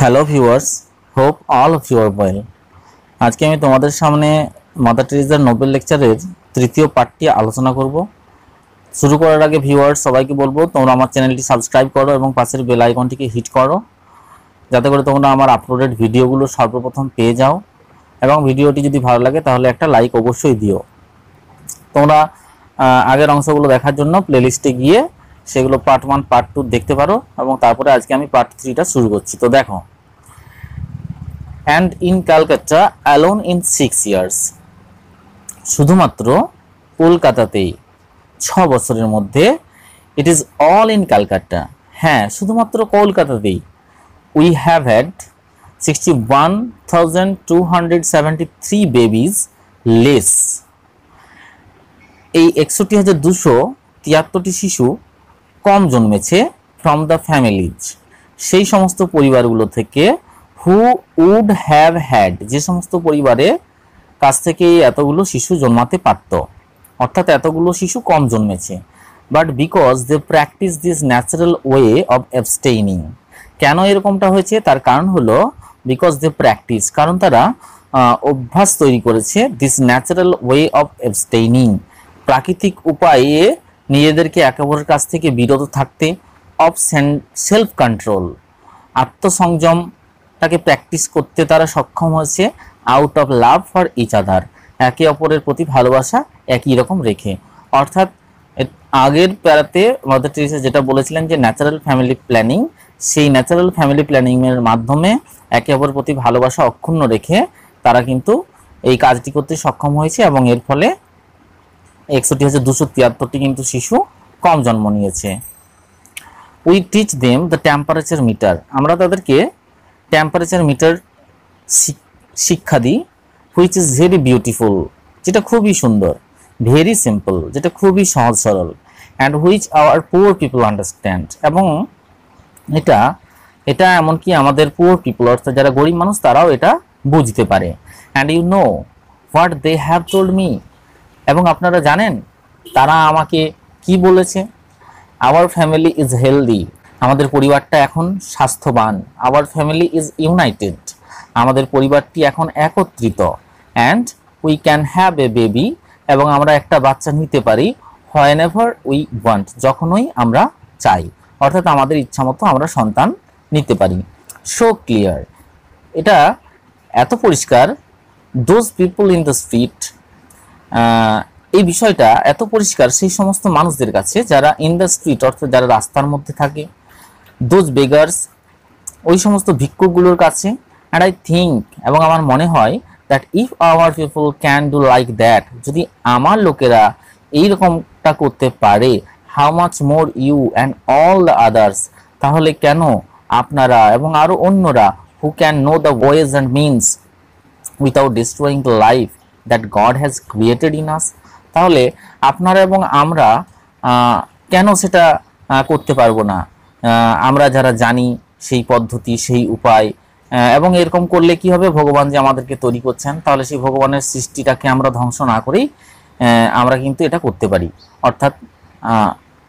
Hello viewers, hope all of your well. আজকে আমি তোমাদের সামনে মাদার টেরিজার নোবেল লেকচারের তৃতীয় পার্টটি আলোচনা করব। শুরু করার আগে ভিউয়ার্স, সবাইকে বলব, তোমরা আমার চ্যানেলটি সাবস্ক্রাইব করো এবং পাশের বেল আইকনটিকে হিট করো। যাতে করে তোমরা আমার আপলোডেড ভিডিওগুলো সর্বপ্রথম পেয়ে যাও এবং ভিডিওটি যদি ভালো লাগে, তাহলে একটা লাইক অবশ্যই দিও। তোমরা আগের অংশগুলো দেখার জন্য প্লেলিস্টে গিয়ে সেগুলো পার্ট ওয়ান পার্ট টু দেখতে পারো এবং তারপরে আজকে আমি পার্ট থ্রিটা শুরু করছি। তো দেখো and in Calcutta alone in six years শুধুমাত্র কলকাতাতেই ছ বছরের মধ্যে it is all in Calcutta হ্যাঁ শুধুমাত্র কলকাতাতেই we have had sixty one thousand two hundred seventy three babies less এই একষট্টি হাজার দুশো তিয়াত্তরটি শিশু কম জন্মেছে ফ্রম দ্য ফ্যামিলিজ সেই সমস্ত পরিবারগুলো থেকে হু উড হ্যাভ হ্যাড যে সমস্ত পরিবারে কাছ থেকে এতগুলো শিশু জন্মাতে পারত। অর্থাৎ এতগুলো শিশু কম জন্মেছে। But because they practice this natural way of abstaining কেন এরকমটা হয়েছে? তার কারণ হলো বিকজ দে প্র্যাকটিস কারণ তারা অভ্যাস তৈরি করেছে this natural way of abstaining প্রাকৃতিক উপায়ে নিজেদেরকে একে অপরের কাছ থেকে বিরত থাকতে অফ সেলফ কন্ট্রোল আত্মসংযমটাকে প্র্যাকটিস করতে তারা সক্ষম হয়েছে out of love for each other একে অপরের প্রতি ভালোবাসা একই রকম রেখে। অর্থাৎ আগের প্যারাতে মাদার টেরিসা যেটা বলেছিলেন যে ন্যাচারাল ফ্যামিলি প্ল্যানিং সেই ন্যাচারাল ফ্যামিলি প্ল্যানিংয়ের মাধ্যমে একে অপরের প্রতি ভালোবাসা অক্ষুণ্ণ রেখে তারা কিন্তু এই কাজটি করতে সক্ষম হয়েছে এবং এর ফলে একষট্টি হাজার দুশো তিয়াত্তরটি কিন্তু শিশু কম জন্ম নিয়েছে। We teach them the temperature meter আমরা তাদেরকে টেম্পারেচার মিটার শিক্ষা দিই হুইচ ইজ ভেরি বিউটিফুল যেটা খুবই সুন্দর ভেরি সিম্পল যেটা খুবই সহজ সরল and which our poor people understand এবং এটা এটা এমনকি আমাদের পুয়ার পিপল অর্থাৎ যারা গরিব মানুষ, তারাও এটা বুঝতে পারে। And you know what they have told me এবং আপনারা জানেন, তারা আমাকে কি বলেছে? আওয়ার ফ্যামিলি ইজ হেলদি আমাদের পরিবারটা এখন স্বাস্থ্যবান। আওয়ার ফ্যামিলি ইজ ইউনাইটেড আমাদের পরিবারটি এখন একত্রিত। And we can have a baby এবং আমরা একটা বাচ্চা নিতে পারি হোয়েন এভার উই ওয়ান্ট যখনই আমরা চাই। অর্থাৎ আমাদের ইচ্ছা মতো আমরা সন্তান নিতে পারি। সো ক্লিয়ার এটা এত পরিষ্কার। Those people in the street এই বিষয়টা এত পরিষ্কার সেই সমস্ত মানুষদের কাছে যারা ইন দ্য স্ট্রিট অর্থাৎ যারা রাস্তার মধ্যে থাকে দোজ বেগার্স ওই সমস্ত ভিক্ষুকগুলোর কাছে। অ্যান্ড আই থিঙ্ক এবং আমার মনে হয় that if our people can do like that যদি আমার লোকেরা এই রকমটা করতে পারে how much more you and all the others তাহলে কেন আপনারা এবং আরও অন্যরা who can know the ways and means without destroying the life that God has created in us তাহলে আপনারা এবং আমরা কেন সেটা করতে পারব না? আমরা যারা জানি সেই পদ্ধতি, সেই উপায় এবং এরকম করলে কি হবে? ভগবান যে আমাদেরকে তৈরি করছেন, তাহলে সেই ভগবানের সৃষ্টিটাকে আমরা ধ্বংস না করেই আমরা কিন্তু এটা করতে পারি। অর্থাৎ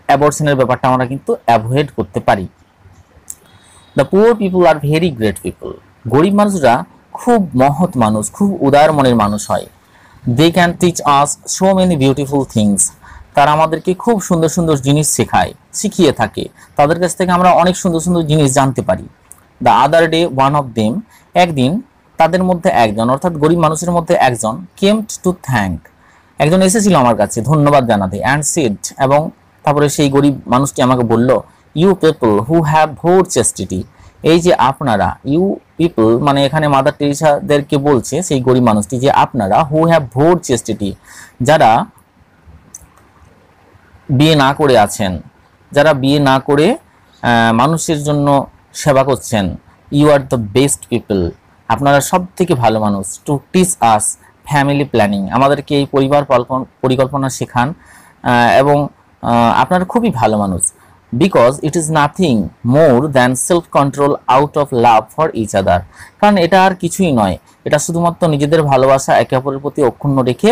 অ্যাবর্শনের ব্যাপারটা আমরা কিন্তু অ্যাভয়েড করতে পারি। The poor people are very great people গরিব মানুষরা খুব মহৎ মানুষ, খুব উদার মনের মানুষ হয়। They can teach us so many beautiful things তারা আমাদেরকে খুব সুন্দর সুন্দর জিনিস শেখায়, শিখিয়ে থাকে। তাদের কাছ থেকে আমরা অনেক সুন্দর সুন্দর জিনিস জানতে পারি। The other day one of them একদিন তাদের মধ্যে একজন, অর্থাৎ গরিব মানুষের মধ্যে একজন কেম টু থ্যাঙ্ক একজন এসেছিল আমার কাছে ধন্যবাদ জানাতে অ্যান্ড সেড এবং তারপরে সেই গরিব মানুষটি আমাকে বলল you people who have vow chastity এই যে আপনারা ইউ পিপল মানে এখানে মাদার টেরিসাদেরকে বলছে, সেই গরিব মানুষটি যে আপনারা হু হ্যাভ ভোর চেস্টিটি যারা বিয়ে না করে আছেন, যারা বিয়ে না করে মানুষের জন্য সেবা করছেন you are the best people আপনারা সব থেকে ভালো মানুষ to teach us family planning আমাদেরকে এই পরিবার পরিকল্পনা শেখান এবং আপনারা খুবই ভালো মানুষ। Because it is nothing more than self control out of love for each other কারণ এটা আর কিছুই নয়। এটা শুধুমাত্র নিজেদের ভালোবাসা একে অপরের প্রতি অক্ষুণ্ণ রেখে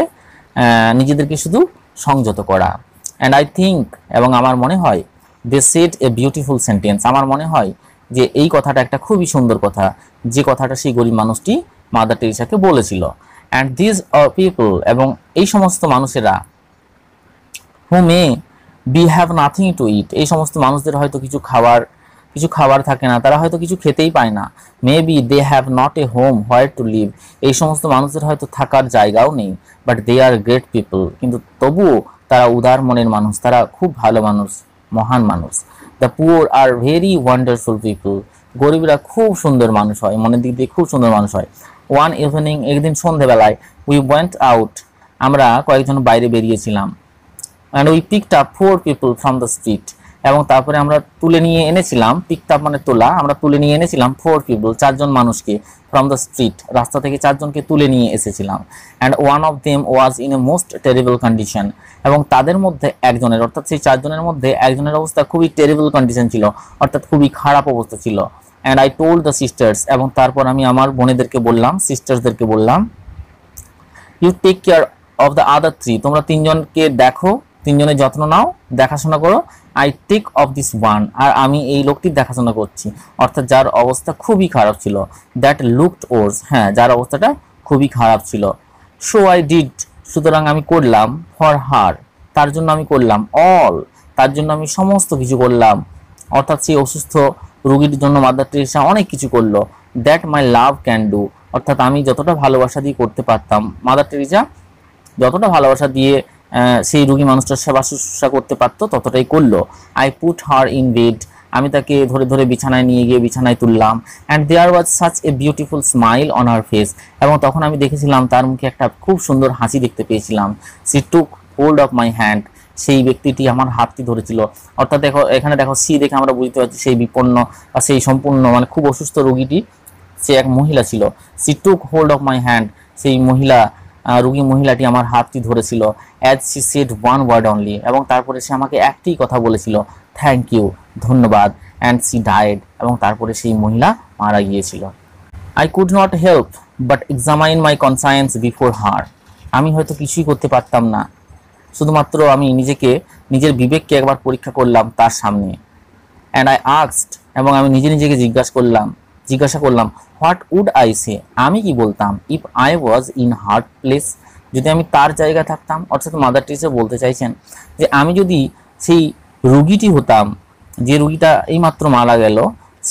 নিজেদেরকে শুধু সংযত করা। অ্যান্ড আই থিঙ্ক এবং আমার মনে হয় they set a beautiful sentence আমার মনে হয় যে এই কথাটা একটা খুবই সুন্দর কথা। যে কথাটা সেই গরিব মানুষটি মাদার টেরিসাকে বলেছিল। অ্যান্ড দিস পিপল এবং এই সমস্ত মানুষেরা who maybe have nothing to eat এই সমস্ত মানুষদের হয়তো কিছু খাবার কিছু খাবার থাকে না, তারা হয়তো কিছু খেতেই পায় না। Maybe they have not a home where to live এই সমস্ত মানুষদের হয়তো থাকার জায়গাও নেই but they are great people কিন্তু তবুও তারা উদার মনের মানুষ, তারা খুব ভালো মানুষ, মহান মানুষ। The poor are very wonderful people গরিবরা খুব সুন্দর মানুষ হয়, মনের দিক দিয়ে খুব সুন্দর মানুষ হয়। ওয়ান ইভিনিং একদিন সন্ধেবেলায় উই ওয়েন্ট আউট আমরা কয়েকজন বাইরে বেরিয়েছিলাম। And we picked up four people from the street এবং তারপরে আমরা তুলে নিয়ে এনেছিলাম পিকড আপ মানে তোলা, আমরা তুলে নিয়ে এনেছিলাম ফোর পিপল চারজন মানুষকে ফ্রম দ্য স্ট্রিট রাস্তা থেকে চারজনকে তুলে নিয়ে এসেছিলাম। And one of them was in a most terrible condition এবং তাদের মধ্যে একজনের, অর্থাৎ সেই চারজনের মধ্যে একজনের অবস্থা খুবই টেরিবল কন্ডিশন ছিল, অর্থাৎ খুবই খারাপ অবস্থা ছিল। And I told the sisters এবং তারপর আমি আমার বোনেদেরকে বললাম সিস্টার্সদেরকে বললাম you take care of the other three তোমরা তিনজনকে দেখো তিনজনের যত্ন নাও, দেখাশোনা করো। I take of this one আর আমি এই লোকটির দেখাশোনা করছি। অর্থাৎ যার অবস্থা খুবই খারাপ ছিল। দ্যাট লুকড ওর্স হ্যাঁ যার অবস্থাটা খুবই খারাপ ছিল। সো আই ডিড সুতরাং আমি করলাম ফর হার তার জন্য আমি করলাম অল তার জন্য আমি সমস্ত কিছু করলাম। অর্থাৎ সেই অসুস্থ, রোগীর জন্য মাদার টেরেসা অনেক কিছু করল। That my love can do অর্থাৎ আমি যতটা ভালোবাসা দিয়ে করতে পারতাম মাদার টেরেসা যতটা ভালোবাসা দিয়ে সেই রুগী মানুষটার সেবা শুশ্রূষা করতে পারতো, ততটাই করল। I put her in bed আমি তাকে ধরে ধরে বিছানায় নিয়ে গিয়ে বিছানায় তুললাম। And there was such a beautiful smile on her face এবং তখন আমি দেখেছিলাম তার মুখে একটা খুব সুন্দর হাসি দেখতে পেয়েছিলাম। She took hold of my hand সেই ব্যক্তিটি আমার হাতটি ধরেছিল। অর্থাৎ দেখো, এখানে দেখো সি দেখে আমরা বুঝতে পারছি সেই বিপন্ন বা সেই সম্পূর্ণ মানে খুব অসুস্থ রোগীটি, সে এক মহিলা ছিল। She took hold of my hand সেই মহিলা রোগী মহিলাটি আমার হাতটি ধরেছিল। As she said one word only এবং তারপরে সে আমাকে একটি কথা বলেছিল থ্যাংক ইউ ধন্যবাদ। অ্যান্ড সি ডায়েড এবং তারপরে সেই মহিলা মারা গিয়েছিল। I could not help but examine my conscience before her আমি হয়তো কিছুই করতে পারতাম না। শুধুমাত্র আমি নিজেকে, নিজের বিবেককে একবার পরীক্ষা করলাম তার সামনে। অ্যান্ড আই আক্সড এবং আমি নিজে নিজেকে জিজ্ঞাসা করলাম জিজ্ঞাসা করলাম হোয়াট উড আই সে আমি কি বলতাম? If I was in her place যদি আমি তার জায়গায় থাকতাম, অর্থাৎ মাদার টিচার বলতে চাইছেন, যে আমি যদি সেই রুগীটি হতাম, যে রুগীটা এইমাত্র মারা গেল,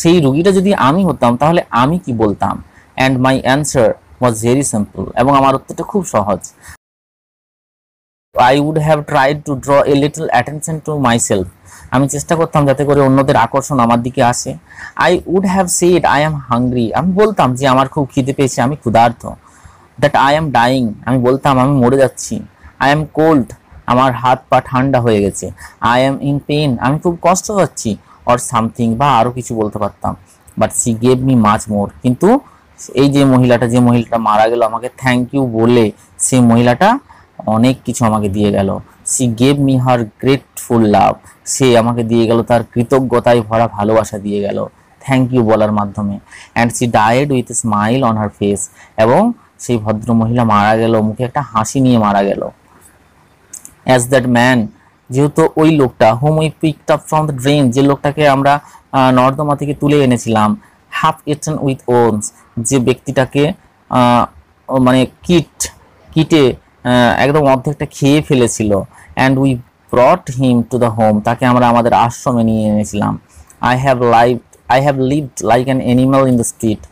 সেই রুগীটা যদি আমি হতাম, তাহলে আমি কি বলতাম? And my answer was very simple এবং আমার উত্তরটা খুব সহজ। I would have tried to draw a little attention to myself আমি চেষ্টা করতাম যাতে করে অন্যদের আকর্ষণ আমার দিকে আসে। I would have said I am hungry আমি বলতাম যে, আমার খুব খিদে পেয়েছে, আমি ক্ষুধার্ত। দ্যাট আই এম ডাইং আমি বলতাম, আমি মরে যাচ্ছি। আই এম কোল্ড আমার হাত পা ঠান্ডা হয়ে গেছে। আই এম ইন পেন আমি খুব কষ্ট পাচ্ছি। অর সামথিং বা আরও কিছু বলতে পারতাম। But she gave me much more কিন্তু এই যে মহিলাটা যে মহিলাটা মারা গেল, আমাকে থ্যাংক ইউ বলে, সেই মহিলাটা অনেক কিছু আমাকে দিয়ে গেল। She gave me her grateful love সে আমাকে দিয়ে গেল, তার কৃতজ্ঞতায় ভরা ভালোবাসা দিয়ে গেল। থ্যাংক ইউ বলার মাধ্যমে। And she died with smile on her face এবং সেই ভদ্র মহিলা মারা গেল, মুখে একটা হাসি নিয়ে মারা গেল। অ্যাজ দ্যাট ম্যান যেহেতু ওই লোকটা whom we picked up from the drain যে লোকটাকে আমরা নর্দমা থেকে তুলে এনেছিলাম হাফ ইটেন উইথ ওনস যে ব্যক্তিটাকে মানে কিট, কিটে একদম অর্ধেকটা খেয়ে ফেলেছিল। And we brought him to the home তাকে আমরা আমাদের আশ্রমে নিয়ে এনেছিলাম। I have live I have lived like an animal in the street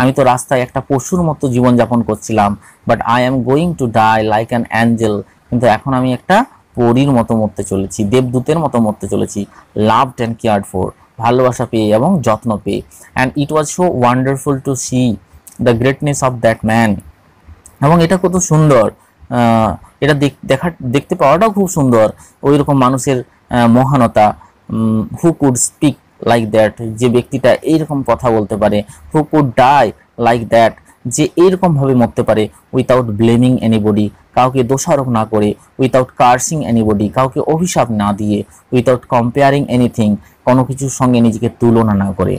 আমি তো রাস্তায় একটা পশুর মতো জীবনযাপন করছিলাম। But I am going to die like an angel কিন্তু এখন আমি একটা পরীর মতো মরতে চলেছি, দেবদূতের মতো মরতে চলেছি লাভড অ্যান্ড কেয়ার্ড ফর ভালোবাসা পেয়ে এবং যত্ন পেয়ে। And it was so wonderful to see the greatness of that man এবং এটা কত সুন্দর। এটা দেখ- দেখা দেখতে পাওয়াটাও খুব সুন্দর। ওই রকম মানুষের মহানতা who could speak like that যে ব্যক্তিটা এইরকম কথা বলতে পারে who could die like that যে এইরকম ভাবে মরতে পারে উইথাউট ব্লেমিং এনিবডি কাউকে দোষারোপ না করে উইথাউট কার্সিং এনিবডি কাউকে অভিশাপ না দিয়ে উইথাউট কম্পেয়ারিং এনিথিং কোনো কিছুর সঙ্গে নিজেকে তুলনা না করে।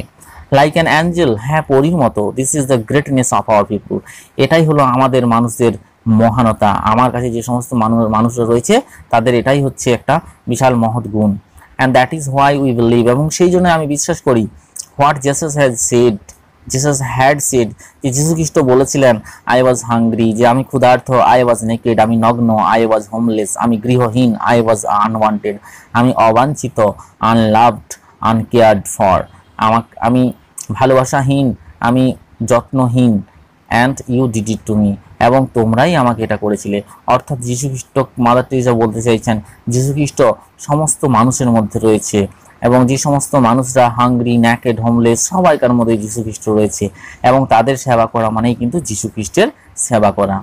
লাইক অ্যান অ্যাঞ্জেল হ্যাঁ পরীর মতো this is the greatness of our people এটাই হলো আমাদের মানুষদের মহানতা। আমার কাছে যে সমস্ত মানুষ মানুষরা রয়েছে, তাদের এটাই হচ্ছে একটা বিশাল মহৎ গুণ। And that is why we believe এবং সেই জন্য আমি বিশ্বাস করি what Jesus has said Jesus had said যে যীশু খ্রিস্ট বলেছিলেন আই ওয়াজ হাংরি যে আমি ক্ষুধার্থ আই ওয়াজ নেকেড আমি নগ্ন আই ওয়াজ হোমলেস আমি গৃহহীন আই ওয়াজ আনওয়ান্টেড আমি অবাঞ্ছিত আনলাভড আনকেয়ার্ড ফর আমাক, আমি ভালোবাসাহীন, আমি যত্নহীন and you did it to me এবং তোমরাই আমাকে এটা করেছিলে। অর্থাৎ যীশু খ্রিস্ট মাদার টেরিজা বলতে চাইছেন যীশু খ্রিস্ট সমস্ত মানুষের মধ্যে রয়েছে এবং যে সমস্ত মানুষরা হাংরি ন্যাকেড হোমলেস সবাইকার মধ্যে যীশু খ্রিস্ট রয়েছে এবং তাদের সেবা করা মানেই কিন্তু যীশু খ্রিস্টের সেবা করা।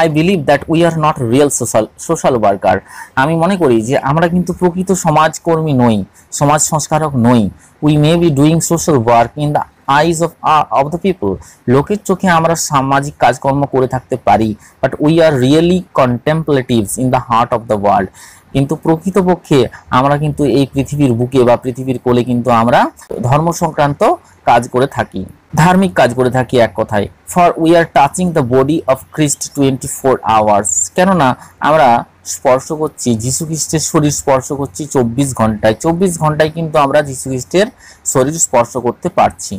I believe that we are not real social social worker আমি মনে করি যে আমরা কিন্তু প্রকৃত সমাজকর্মী নই, সমাজ সংস্কারক নই। We may be doing social work in the eyes of of the people লোকের চোখে আমরা সামাজিক কাজকর্ম করে থাকতে পারি but we are really contemplatives in the heart of the world কিন্তু প্রকৃতপক্ষে আমরা কিন্তু এই পৃথিবীর বুকে বা পৃথিবীর কোলে কিন্তু আমরা ধর্ম সংক্রান্ত কাজ করে থাকি, ধার্মিক কাজ করে থাকি এক কথায় for we are touching the body of Christ twenty four hours কেননা আমরা স্পর্শ করছি, যীশু খ্রিস্টের শরীর স্পর্শ করছি চব্বিশ ঘন্টায় চব্বিশ ঘন্টায় কিন্তু আমরা যীশু খ্রিস্টের শরীর স্পর্শ করতে পারছি।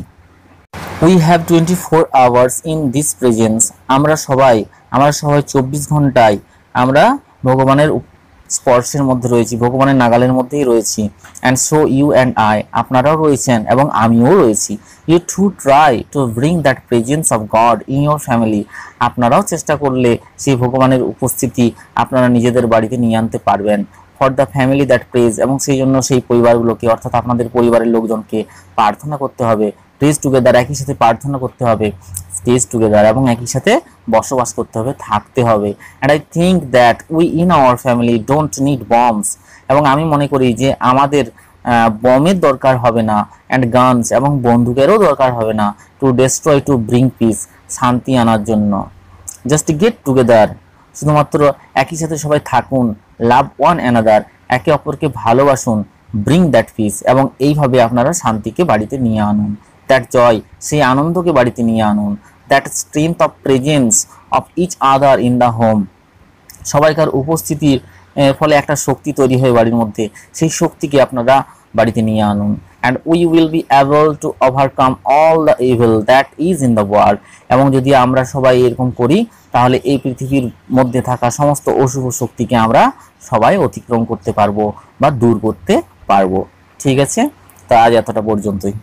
We have twenty four hours in this presence আমরা সবাই আমরা সবাই চব্বিশ ঘন্টায় আমরা ভগবানের স্পর্শের মধ্যে রয়েছি, ভগবানের নাগালের মধ্যেই রয়েছি। And so you and I আপনারাও রয়েছেন এবং আমিও রয়েছি। You too try to bring that presence of God in your family আপনারাও চেষ্টা করলে সেই ভগবানের উপস্থিতি আপনারা নিজেদের বাড়িতে নিয়ে আনতে পারবেন। For the family that prays এবং সেই জন্য সেই পরিবারগুলোকে, অর্থাৎ আপনাদের পরিবারের লোকজনকে প্রার্থনা করতে হবে। প্রেজ টুগেদার একই সাথে প্রার্থনা করতে হবে। স্টেজ টুগেদার এবং একই সাথে বসবাস করতে হবে, থাকতে হবে। And I think that we in our family don't need bombs এবং আমি মনে করি যে আমাদের বমের দরকার হবে না অ্যান্ড গানস এবং বন্দুকেরও দরকার হবে না to destroy to bring peace শান্তি আনার জন্য। জাস্ট গেট টুগেদার শুধুমাত্র একই সাথে সবাই থাকুন লাভ ওয়ান অ্যানাদার একে অপরকে ভালোবাসুন ব্রিং দ্যাট পিস এবং এইভাবে আপনারা শান্তিকে বাড়িতে নিয়ে আনুন। দ্যাট জয় সেই আনন্দকে বাড়িতে নিয়ে আনুন। That strength of presence of each other in the home সবাইকার উপস্থিতির ফলে একটা শক্তি তৈরি হয় বাড়ির মধ্যে। সেই শক্তিকে আপনারা বাড়িতে নিয়ে আনুন। And we will be able to overcome all the evil that is in the world এবং যদি আমরা সবাই এরকম করি, তাহলে এই পৃথিবীর মধ্যে থাকা সমস্ত অশুভ শক্তিকে আমরা সবাই অতিক্রম করতে পারব বা দূর করতে পারব। ঠিক আছে? তা আজ এতটা পর্যন্তই।